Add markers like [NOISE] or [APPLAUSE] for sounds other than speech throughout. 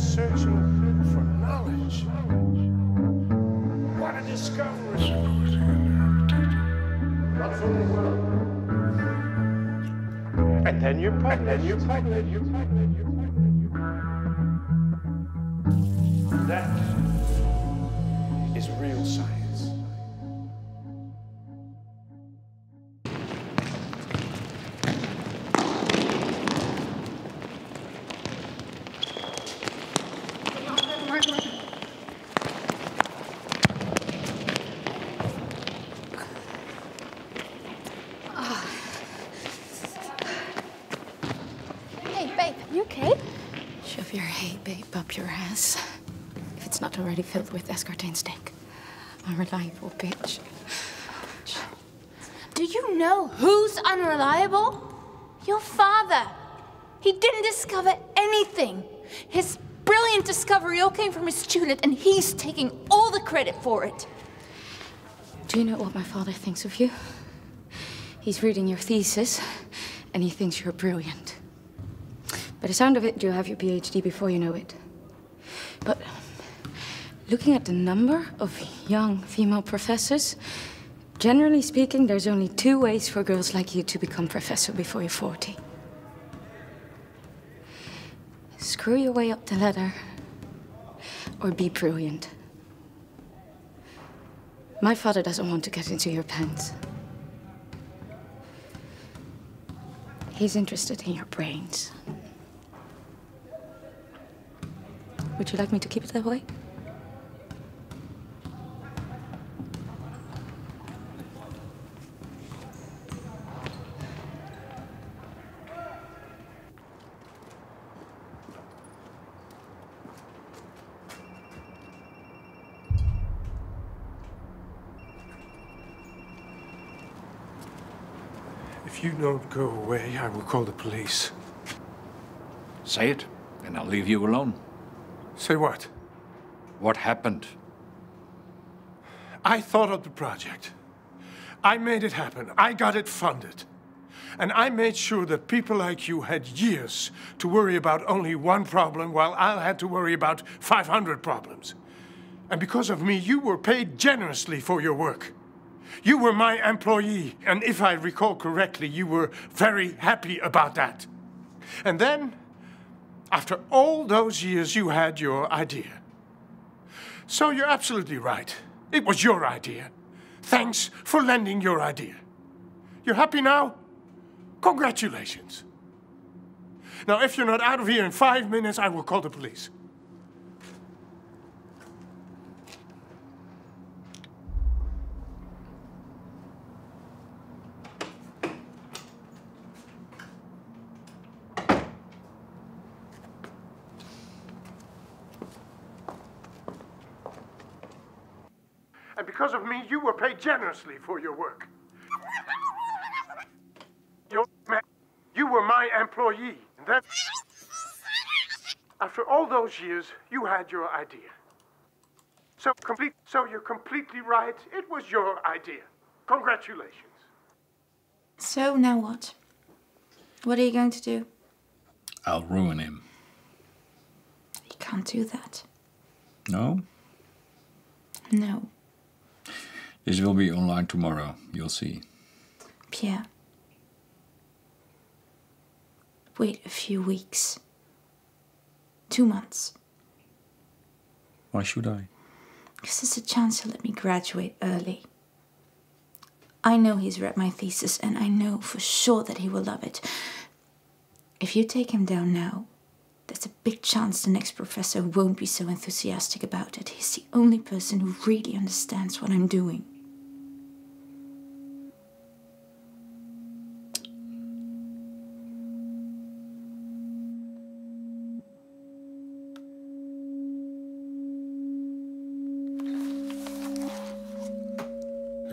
searching for knowledge. What a discovery. Not from the world. And then you. And then you. You. You publish. That is real science. Babe, you okay? Shove your hate babe up your ass. If it's not already filled with aspartame stink. Unreliable bitch. Do you know who's unreliable? Your father. He didn't discover anything. His brilliant discovery all came from his student, and he's taking all the credit for it. Do you know what my father thinks of you? He's reading your thesis, and he thinks you're brilliant. By the sound of it, you'll have your PhD before you know it. But looking at the number of young female professors, generally speaking, there's only two ways for girls like you to become professor before you're 40. Screw your way up the ladder, or be brilliant. My father doesn't want to get into your pants. He's interested in your brains. Would you like me to keep it that way? If you don't go away, I will call the police. Say it, and I'll leave you alone. Say what? What happened? I thought of the project. I made it happen. I got it funded. And I made sure that people like you had years to worry about only one problem while I had to worry about 500 problems. And because of me, you were paid generously for your work. You were my employee, and if I recall correctly, you were very happy about that. And then, after all those years, you had your idea. So you're absolutely right. It was your idea. Thanks for lending your idea. You're happy now? Congratulations. Now, if you're not out of here in five minutes, I will call the police. And because of me, you were paid generously for your work. You're you were my employee. And that. After all those years, you had your idea. So complete. So you're completely right. It was your idea. Congratulations. So, now what? What are you going to do? I'll ruin him. You can't do that. No? No, This will be online tomorrow. You'll see. Pierre. Wait a few weeks. Two months. Why should I? Because there's a chance he'll let me graduate early. I know he's read my thesis, and I know for sure that he will love it. If you take him down now, there's a big chance the next professor won't be so enthusiastic about it. He's the only person who really understands what I'm doing.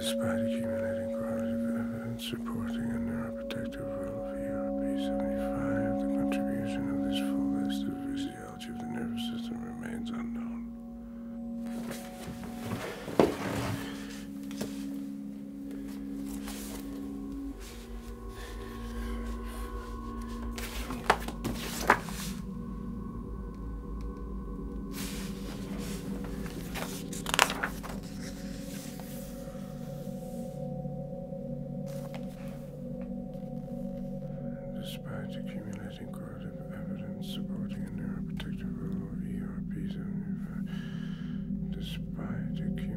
Despite accumulating quantitative evidence supporting a neuroprotective role for Europe B75, the contribution of this full list of Despite accumulating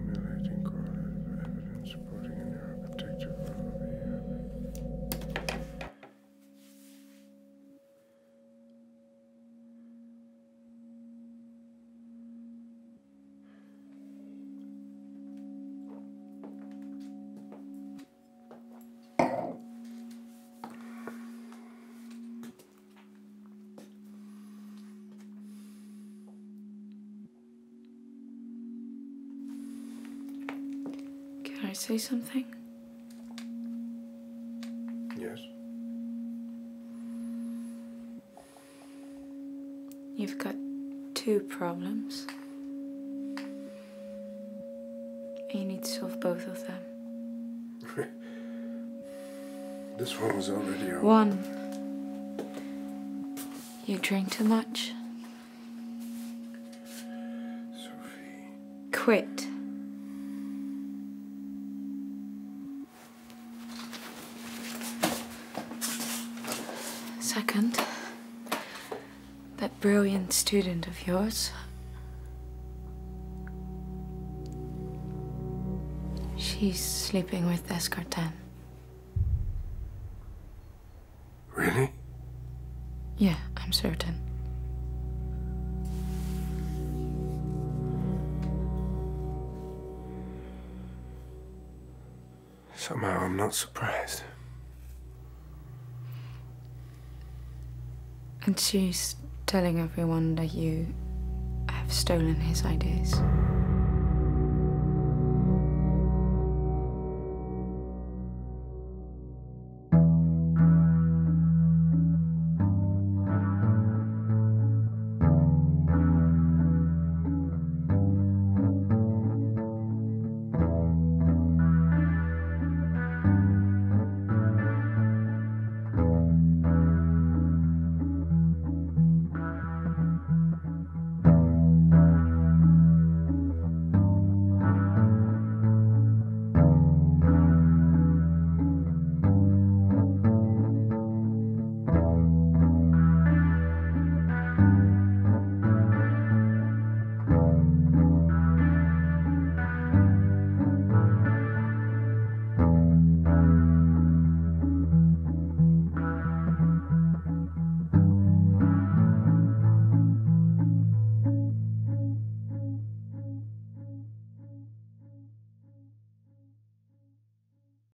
Can I say something? Yes? You've got two problems. And you need to solve both of them. [LAUGHS] This one was already over. One, you drink too much. Sophie. Quit. Second, that brilliant student of yours. She's sleeping with Descartes. Really? Yeah, I'm certain. Somehow I'm not surprised. And she's telling everyone that you have stolen his ideas.